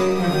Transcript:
you.